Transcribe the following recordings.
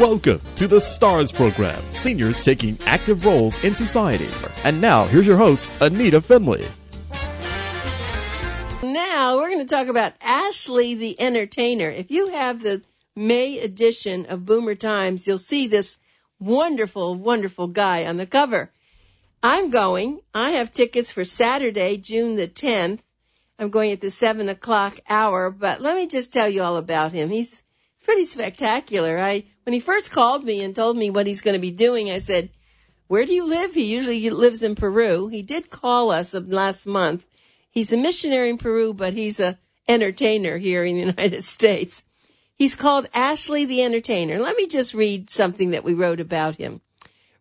Welcome to the STARS program, seniors taking active roles in society. And now, here's your host, Anita Finley. Now, we're going to talk about Ashley the Entertainer. If you have the May edition of Boomer Times, you'll see this wonderful, wonderful guy on the cover. I'm going. I have tickets for Saturday, June the 10th. I'm going at the 7 o'clock hour, but let me just tell you all about him. He's pretty spectacular. I when he first called me and told me what he's going to be doing, I said, "Where do you live?" He usually lives in Peru. He did call us um, last month. He's a missionary in Peru, but he's a entertainer here in the United States. He's called Ashley the Entertainer. Let me just read something that we wrote about him.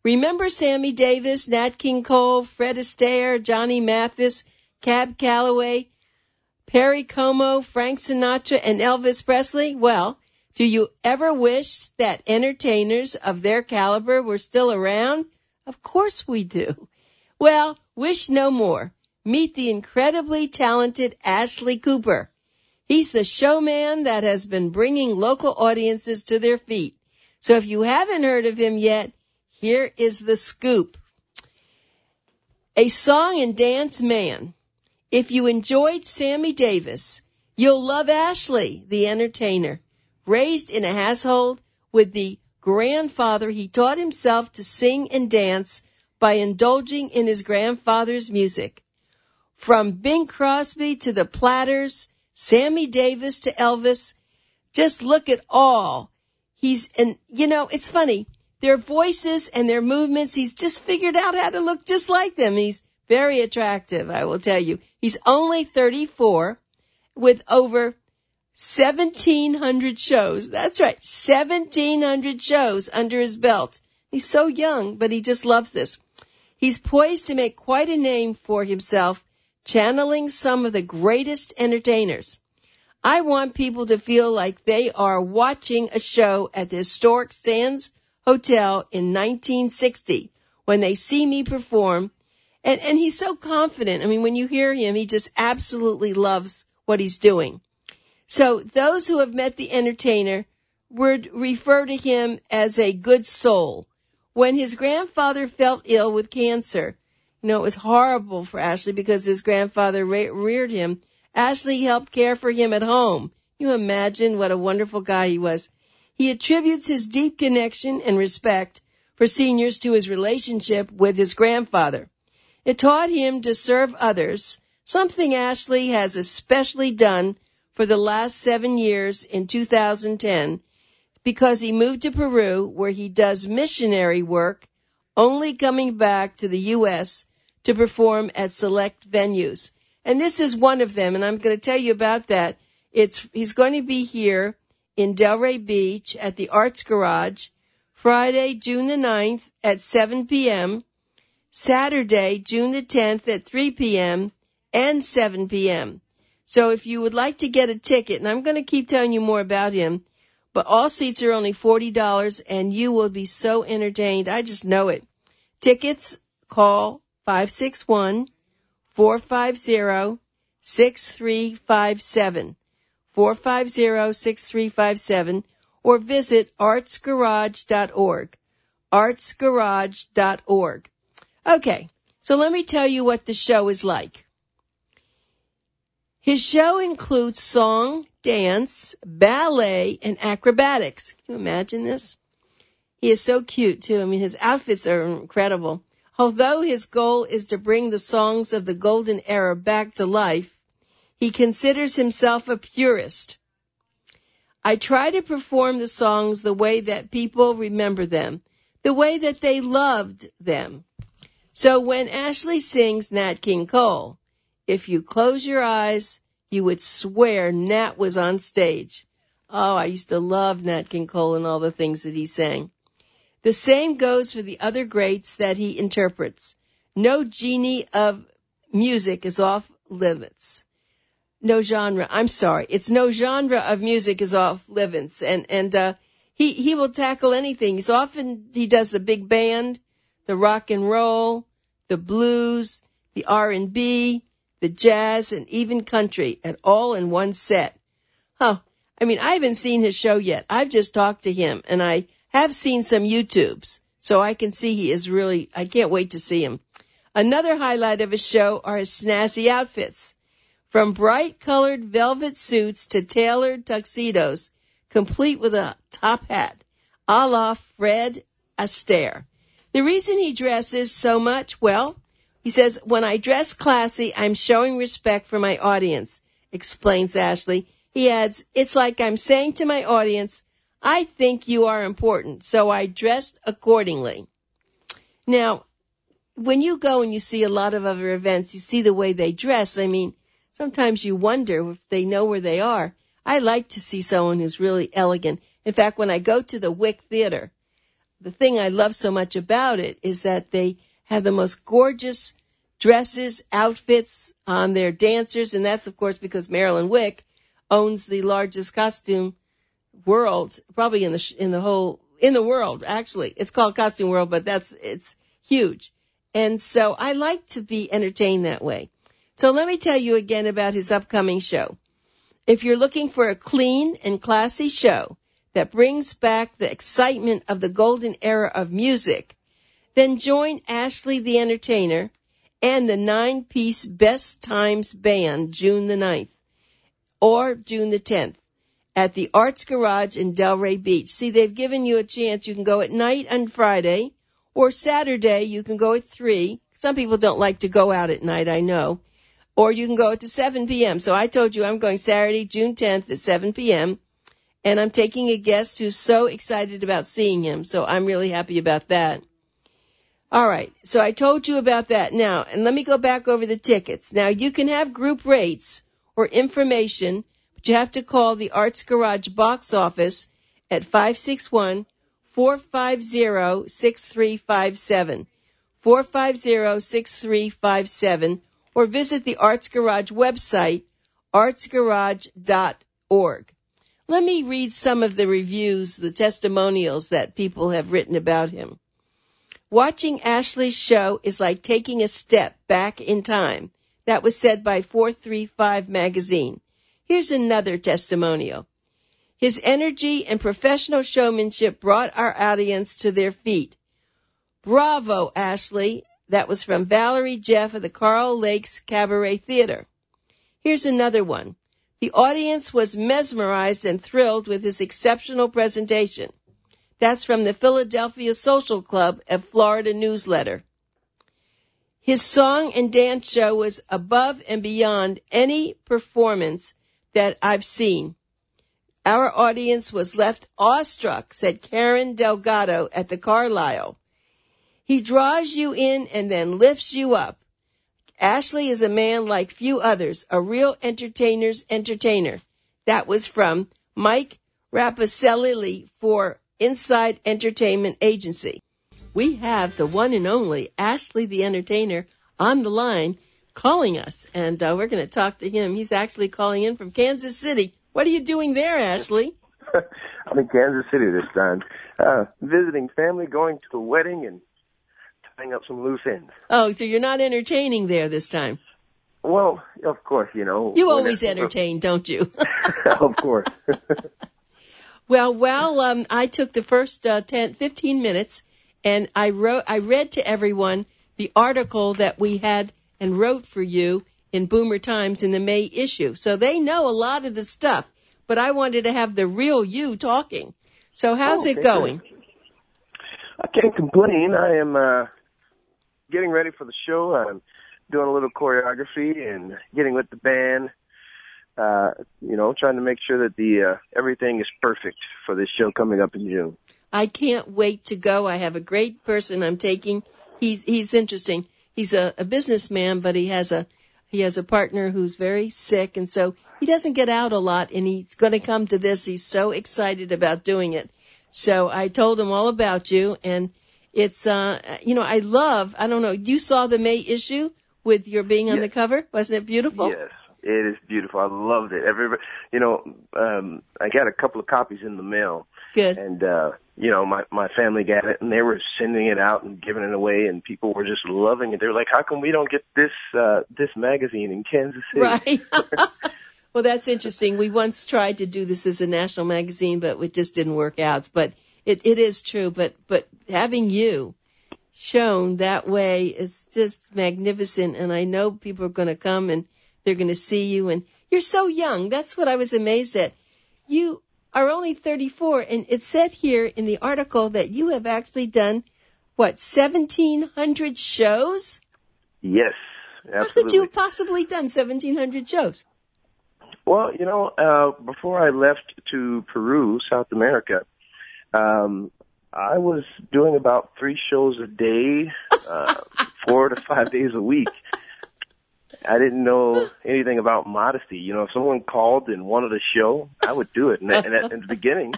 Remember Sammy Davis, Nat King Cole, Fred Astaire, Johnny Mathis, Cab Calloway, Perry Como, Frank Sinatra, and Elvis Presley? Well, do you ever wish that entertainers of their caliber were still around? Of course we do. Well, wish no more. Meet the incredibly talented Ashley Cooper. He's the showman that has been bringing local audiences to their feet. So if you haven't heard of him yet, here is the scoop. A song and dance man. If you enjoyed Sammy Davis, you'll love Ashley, the entertainer. Raised in a household with the grandfather, he taught himself to sing and dance by indulging in his grandfather's music. From Bing Crosby to the Platters, Sammy Davis to Elvis, just look at all. He's, and you know, it's funny. Their voices and their movements, he's just figured out how to look just like them. He's very attractive, I will tell you. He's only 34 with over 1700 shows. That's right. 1700 shows under his belt. He's so young, but he just loves this. He's poised to make quite a name for himself, channeling some of the greatest entertainers. I want people to feel like they are watching a show at the historic Sands Hotel in 1960 when they see me perform. And, and he's so confident. I mean, when you hear him, he just absolutely loves what he's doing. So those who have met the entertainer would refer to him as a good soul. When his grandfather felt ill with cancer, you know, it was horrible for Ashley because his grandfather reared him. Ashley helped care for him at home. You imagine what a wonderful guy he was. He attributes his deep connection and respect for seniors to his relationship with his grandfather. It taught him to serve others, something Ashley has especially done for the last seven years in 2010 because he moved to Peru where he does missionary work, only coming back to the U.S. to perform at select venues. And this is one of them, and I'm going to tell you about that. It's, he's going to be here in Delray Beach at the Arts Garage Friday, June the 9th at 7 p.m., Saturday, June the 10th at 3 p.m., and 7 p.m. So if you would like to get a ticket, and I'm going to keep telling you more about him, but all seats are only $40 and you will be so entertained. I just know it. Tickets, call 561 450 6357. 450 6357 or visit artsgarage.org. artsgarage.org. Okay, so let me tell you what the show is like. His show includes song, dance, ballet, and acrobatics. Can you imagine this? He is so cute too. I mean, his outfits are incredible. Although his goal is to bring the songs of the golden era back to life, he considers himself a purist. I try to perform the songs the way that people remember them, the way that they loved them. So when Ashley sings Nat King Cole, if you close your eyes, you would swear Nat was on stage. Oh, I used to love Nat King Cole and all the things that he sang. The same goes for the other greats that he interprets. No genie of music is off limits. No genre. I'm sorry. It's no genre of music is off limits. And, and, uh, he, he will tackle anything. He's often, he does the big band, the rock and roll, the blues, the R&B, the jazz, and even country at all in one set. Huh. I mean, I haven't seen his show yet. I've just talked to him and I have seen some YouTubes, so I can see he is really, I can't wait to see him. Another highlight of his show are his snazzy outfits. From bright colored velvet suits to tailored tuxedos, complete with a top hat, a la Fred Astaire. The reason he dresses so much, well, he says, when I dress classy, I'm showing respect for my audience, explains Ashley. He adds, it's like I'm saying to my audience, I think you are important, so I dressed accordingly. Now, when you go and you see a lot of other events, you see the way they dress. I mean, sometimes you wonder if they know where they are. I like to see someone who's really elegant. In fact, when I go to the Wick Theater, the thing I love so much about it is that they have the most gorgeous dresses, outfits on their dancers, and that's of course because Marilyn Wick owns the largest costume world, probably in the in the whole in the world. Actually, it's called Costume World, but that's it's huge, and so I like to be entertained that way. So let me tell you again about his upcoming show. If you're looking for a clean and classy show that brings back the excitement of the golden era of music, then join Ashley the Entertainer and the nine piece Best Times Band June the 9th or June the 10th at the Arts Garage in Delray Beach. See, they've given you a chance. You can go at night on Friday or Saturday. You can go at 3. Some people don't like to go out at night, I know. Or you can go at the 7 p.m. So I told you I'm going Saturday, June 10th at 7 p.m and I'm taking a guest who's so excited about seeing him. So I'm really happy about that. All right. So I told you about that now, and let me go back over the tickets. Now you can have group rates or information, but you have to call the Arts Garage box office at 561 450 6357. 450 6357 or visit the Arts Garage website, artsgarage.org. Let me read some of the reviews, the testimonials that people have written about him. Watching Ashley's show is like taking a step back in time. That was said by 435 magazine. Here's another testimonial. His energy and professional showmanship brought our audience to their feet. Bravo, Ashley. That was from Valerie Jeff of the Carl Lakes Cabaret Theater. Here's another one. The audience was mesmerized and thrilled with his exceptional presentation. That's from the Philadelphia Social Club, a Florida newsletter. His song and dance show was above and beyond any performance that I've seen. Our audience was left awestruck, said Karen Delgado at the Carlisle. He draws you in and then lifts you up. Ashley is a man like few others, a real entertainer's entertainer. That was from Mike Rapacelli for Inside Entertainment Agency. We have the one and only Ashley the Entertainer on the line calling us, and uh, we're going to talk to him. He's actually calling in from Kansas City. What are you doing there, Ashley? I'm in Kansas City this time, uh, visiting family, going to a wedding, and tying up some loose ends. Oh, so you're not entertaining there this time? Well, of course, you know. You always entertain, don't you? of course. well, well, um, I took the first uh, 10, 15 minutes and I wrote, I read to everyone the article that we had and wrote for you in Boomer Times in the May issue. So they know a lot of the stuff, but I wanted to have the real you talking. So how's oh, it going? I can't complain. I am uh getting ready for the show. I'm doing a little choreography and getting with the band. Uh, you know, trying to make sure that the uh, everything is perfect for this show coming up in June. I can't wait to go. I have a great person I'm taking. He's he's interesting. He's a, a businessman, but he has a he has a partner who's very sick, and so he doesn't get out a lot. And he's going to come to this. He's so excited about doing it. So I told him all about you, and it's, uh, you know, I love, I don't know, you saw the May issue with your being on yes. the cover? Wasn't it beautiful? Yes. It is beautiful. I loved it. Everybody, you know, um, I got a couple of copies in the mail. Good. And, uh, you know, my, my family got it and they were sending it out and giving it away and people were just loving it. They were like, how come we don't get this, uh, this magazine in Kansas City? Right. well, that's interesting. We once tried to do this as a national magazine, but it just didn't work out. But It it is true, but but having you shown that way is just magnificent, and I know people are going to come and they're going to see you, and you're so young. That's what I was amazed at. You are only 34, and it said here in the article that you have actually done what 1,700 shows. Yes, absolutely. How could you have possibly done 1,700 shows? Well, you know, uh, before I left to Peru, South America, um, I was doing about three shows a day, uh, four to five days a week. I didn't know anything about modesty. You know, if someone called and wanted a show, I would do it. And, and at, in the beginning,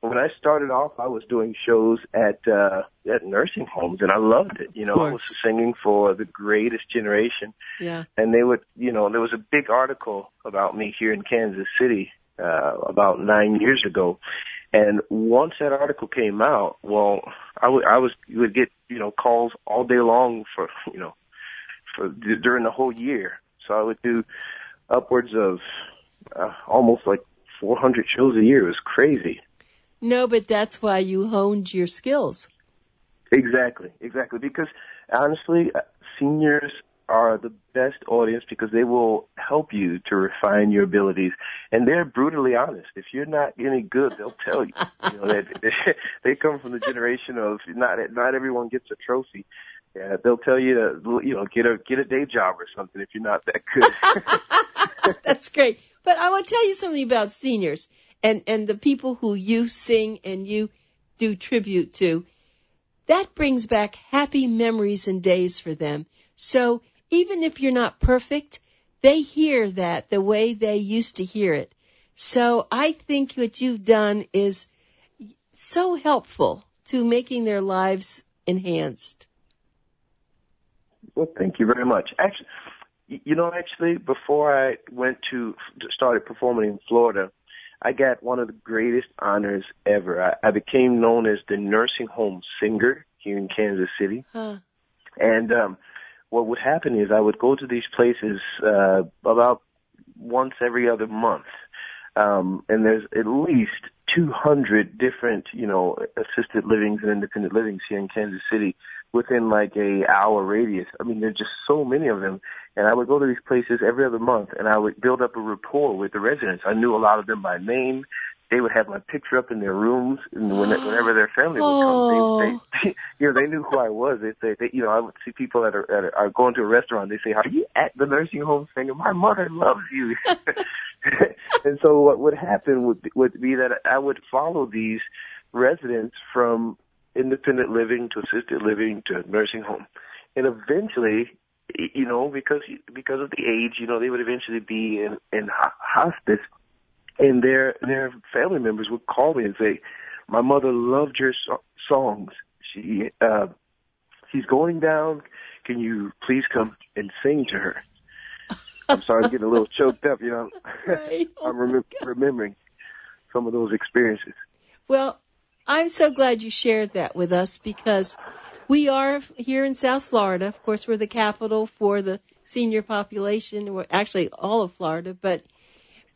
when I started off, I was doing shows at uh, at nursing homes, and I loved it. You know, I was singing for the greatest generation. Yeah. And they would, you know, there was a big article about me here in Kansas City uh, about nine years ago. And once that article came out, well, I would I was would get you know calls all day long for you know for during the whole year. So I would do upwards of uh, almost like 400 shows a year. It was crazy. No, but that's why you honed your skills. Exactly, exactly. Because honestly, uh, seniors are the best audience because they will help you to refine your abilities, and they're brutally honest. If you're not any good, they'll tell you. You know, they, they come from the generation of not not everyone gets a trophy. Yeah, they'll tell you to you know get a get a day job or something if you're not that good. That's great. But I want to tell you something about seniors and and the people who you sing and you do tribute to. That brings back happy memories and days for them. So even if you're not perfect, they hear that the way they used to hear it. So I think what you've done is so helpful to making their lives enhanced. Well, thank you very much. Actually, you know, actually, before I went to started performing in Florida, I got one of the greatest honors ever. I, I became known as the nursing home singer here in Kansas City. Huh. And um, what would happen is I would go to these places uh, about once every other month. Um, and there's at least 200 different, you know, assisted livings and independent livings here in Kansas City within like a hour radius. I mean, there's just so many of them. And I would go to these places every other month and I would build up a rapport with the residents. I knew a lot of them by name. They would have my picture up in their rooms, and when, whenever their family would come, they, they, oh. you know, they knew who I was. They'd say, they, you know, I would see people that are, that are going to a restaurant. They say, "Are you at the nursing home singing? My mother loves you." and so, what would happen would would be that I would follow these residents from independent living to assisted living to nursing home. And eventually, you know, because because of the age, you know, they would eventually be in in hospice, and their their family members would call me and say, "My mother loved your so- songs. She uh, she's going down. Can you please come and sing to her?" I'm sorry, I'm getting a little choked up. You know, right. oh I'm rem- remembering some of those experiences. Well, I'm so glad you shared that with us because we are here in South Florida. Of course, we're the capital for the senior population, we're actually all of Florida, but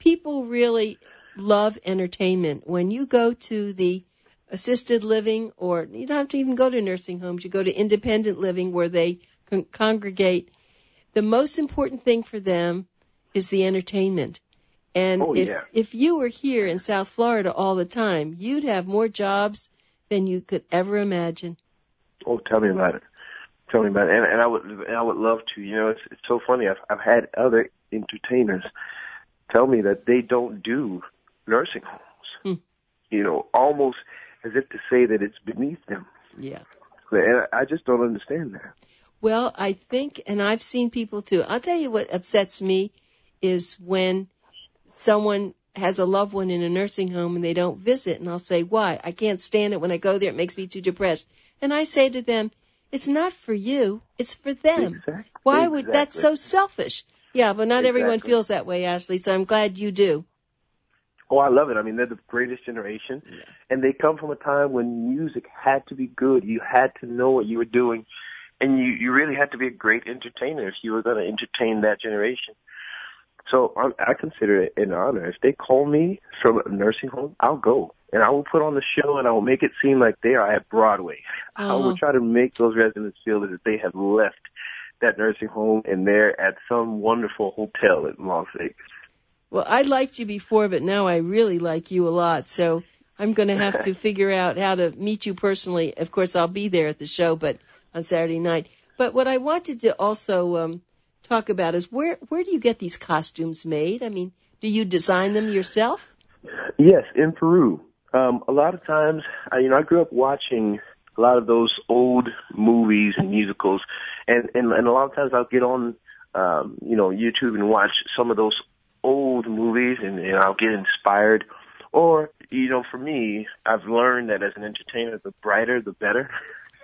people really love entertainment. When you go to the assisted living or you don't have to even go to nursing homes, you go to independent living where they con- congregate. The most important thing for them is the entertainment. And oh, if yeah. if you were here in South Florida all the time, you'd have more jobs than you could ever imagine. Oh, tell me about it. Tell me about it. And, and I would and I would love to. You know, it's it's so funny. I've I've had other entertainers tell me that they don't do nursing homes. Hmm. You know, almost as if to say that it's beneath them. Yeah. And I just don't understand that. Well, I think, and I've seen people too. I'll tell you what upsets me is when someone has a loved one in a nursing home and they don't visit and I'll say, why? I can't stand it when I go there. It makes me too depressed. And I say to them, it's not for you. It's for them. Exactly. Why would, that's so selfish. Yeah, but not everyone feels that way, Ashley. So I'm glad you do. Oh, I love it. I mean, they're the greatest generation, and they come from a time when music had to be good. You had to know what you were doing, and you you really had to be a great entertainer if you were going to entertain that generation. So I'm, I consider it an honor. If they call me from a nursing home, I'll go and I will put on the show and I will make it seem like they are at Broadway. I will Oh. try to make those residents feel that they have left that nursing home and they're at some wonderful hotel in Las Vegas. Well, I liked you before, but now I really like you a lot. So I'm going to have to figure out how to meet you personally. Of course, I'll be there at the show, but on Saturday night. But what I wanted to also um, talk about is where where do you get these costumes made? I mean, do you design them yourself? Yes, in Peru. Um, a lot of times, I, you know, I grew up watching a lot of those old movies and musicals, and and, and a lot of times I'll get on, um, you know, YouTube and watch some of those old movies, and, and I'll get inspired. Or, you know, for me, I've learned that as an entertainer, the brighter the better.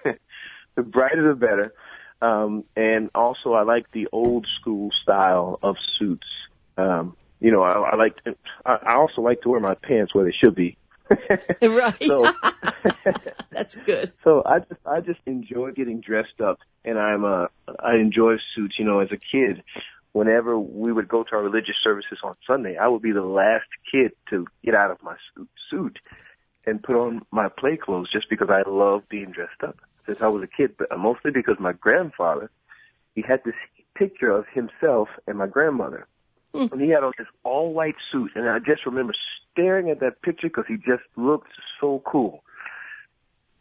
the brighter the better. Um, and also, I like the old school style of suits. Um, you know, I, I like. To, I, I also like to wear my pants where they should be. right. So, That's good. so I just I just enjoy getting dressed up, and I'm uh I enjoy suits. You know, as a kid, whenever we would go to our religious services on Sunday, I would be the last kid to get out of my suit, suit and put on my play clothes just because I love being dressed up since I was a kid. But mostly because my grandfather, he had this picture of himself and my grandmother. Hmm. And he had on this all white suit, and I just remember staring at that picture because he just looked so cool.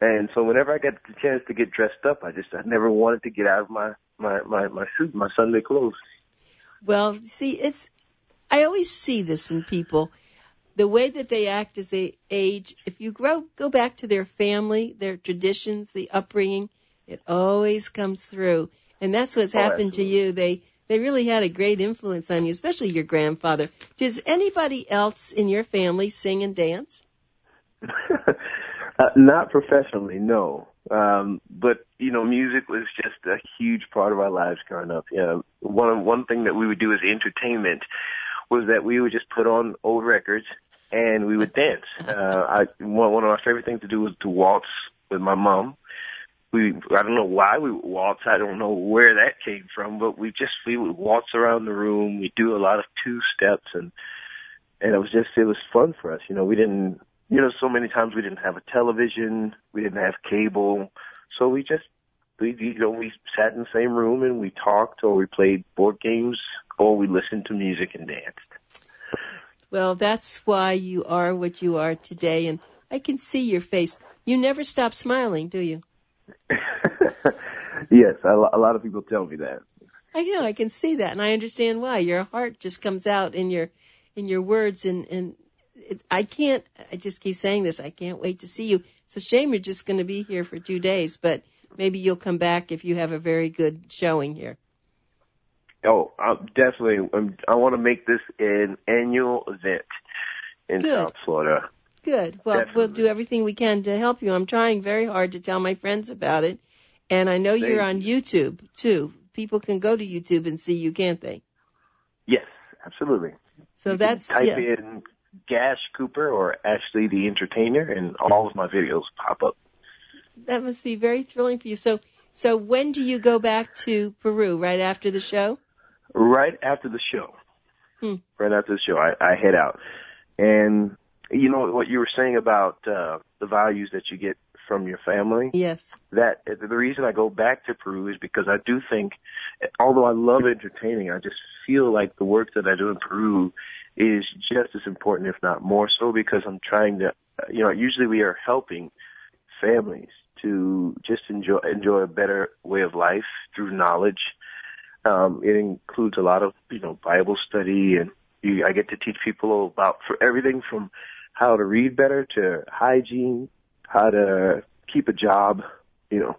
And so whenever I got the chance to get dressed up, I just I never wanted to get out of my my my, my suit, my Sunday clothes. Well, see, it's I always see this in people. The way that they act as they age, if you grow go back to their family, their traditions, the upbringing, it always comes through. And that's what's Oh, happened to you. They they really had a great influence on you, especially your grandfather. Does anybody else in your family sing and dance? uh, not professionally, no. Um, but you know, music was just a huge part of our lives growing up. You know, one one thing that we would do as entertainment was that we would just put on old records and we would dance. Uh, I one one of my favorite things to do was to waltz with my mom. We I don't know why we would waltz. I don't know where that came from, but we just we would waltz around the room. We do a lot of two steps and and it was just it was fun for us. You know, we didn't you know so many times we didn't have a television, we didn't have cable, so we just we you know we sat in the same room and we talked or we played board games or we listened to music and danced. Well, that's why you are what you are today and I can see your face. You never stop smiling, do you? yes, a, lot of people tell me that. I know, I can see that, and I understand why. Your heart just comes out in your in your words, and and it, I can't. I just keep saying this. I can't wait to see you. It's a shame you're just going to be here for two days, but maybe you'll come back if you have a very good showing here. Oh, i definitely. Um, I want to make this an annual event in Good. South Florida. Good. Well, we'll do everything we can to help you. I'm trying very hard to tell my friends about it, and I know you're on YouTube too. People can go to YouTube and see you, can't they? Yes, absolutely. So You that's type yeah. in Ash Cooper or Ashley the Entertainer, and all of my videos pop up. that must be very thrilling for you. So, so when do you go back to Peru? Right after the show? Right after the show. Hmm. Right after the show, I, I head out, and you know what you were saying about uh, the values that you get from your family. Yes. That the reason I go back to Peru is because I do think, although I love entertaining, I just feel like the work that I do in Peru is just as important, if not more so, because I'm trying to, you know, usually we are helping families to just enjoy enjoy a better way of life through knowledge. Um, it includes a lot of you know Bible study, and you, I get to teach people about for everything from how to read better to hygiene, how to keep a job, you know,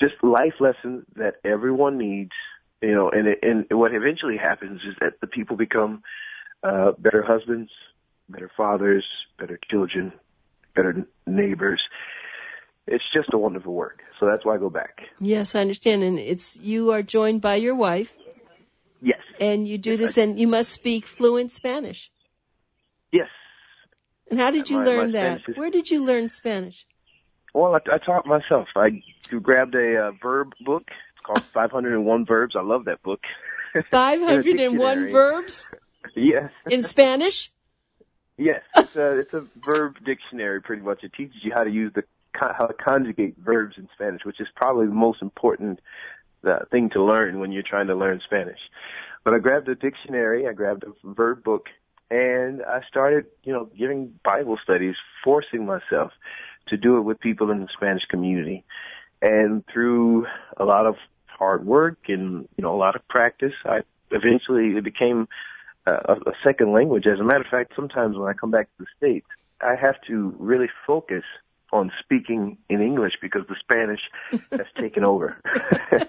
just life lessons that everyone needs, you know, and it, and what eventually happens is that the people become uh, better husbands, better fathers, better children, better neighbors. It's just a wonderful work. So that's why I go back. Yes, I understand. And it's you are joined by your wife, Yes. and you do Yes, this, I- and you must speak fluent Spanish. Yes. And how did you My- learn my that? Where did you learn Spanish? Well, I, I taught myself. I grabbed a uh, verb book. It's called 501 Verbs. I love that book. Five hundred and one verbs. Yes. In Spanish? Yes. It's a, it's a verb dictionary, pretty much. It teaches you how to use the how to conjugate verbs in Spanish, which is probably the most important uh, thing to learn when you're trying to learn Spanish. But I grabbed a dictionary, I grabbed a verb book, and I started, you know, giving Bible studies, forcing myself to do it with people in the Spanish community. And through a lot of hard work and, you know, a lot of practice, I eventually it became a, a second language. As a matter of fact, sometimes when I come back to the States, I have to really focus on speaking in English because the Spanish has taken over.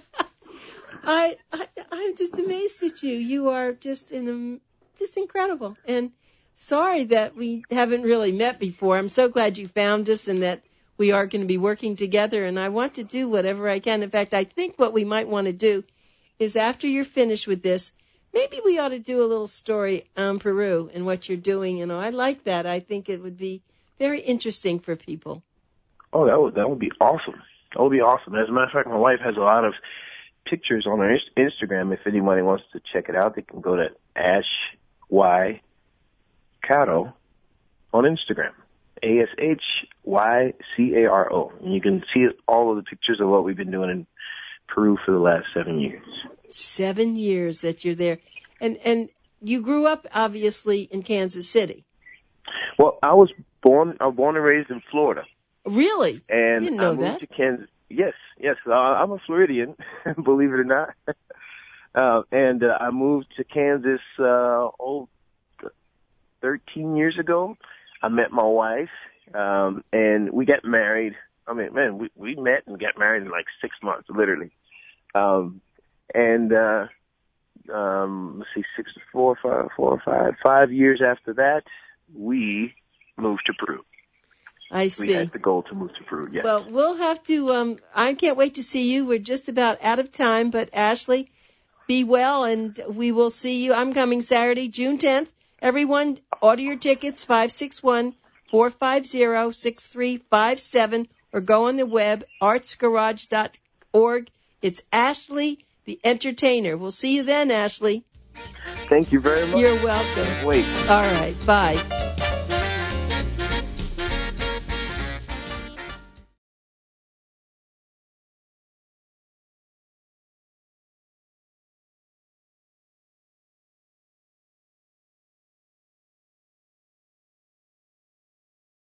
I, I I'm just amazed at you. You are just in um, just incredible. And sorry that we haven't really met before. I'm so glad you found us and that we are going to be working together. And I want to do whatever I can. In fact, I think what we might want to do is after you're finished with this, maybe we ought to do a little story on Peru and what you're doing. You know, I like that. I think it would be very interesting for people. Oh, that would that would be awesome. That would be awesome. As a matter of fact, my wife has a lot of pictures on her Instagram. If anybody wants to check it out, they can go to Ash Y Caro on Instagram. A S H Y C A R O. And you can see all of the pictures of what we've been doing in Peru for the last seven years. Seven years that you're there. And and you grew up obviously in Kansas City. Well, I was born I was born and raised in Florida. Really? And Didn't know I moved that. to Kansas. Yes, yes. Uh, I'm a Floridian, believe it or not. uh, and uh, I moved to Kansas uh, oh, 13 years ago. I met my wife, um, and we got married. I mean, man, we we met and got married in like six months, literally. Um, and uh, um, let's see, six, four, five, four, five, five years after that, we moved to Peru. I We see. had the goal to move to Peru. Yes. Well, we'll have to. Um, I can't wait to see you. We're just about out of time, but Ashley, be well, and we will see you. I'm coming Saturday, June 10th. Everyone, order your tickets five six one four five zero six three five seven, or go on the web artsgarage.org. It's Ashley the Entertainer. We'll see you then, Ashley. Thank you very much. You're welcome. Wait. All right, bye.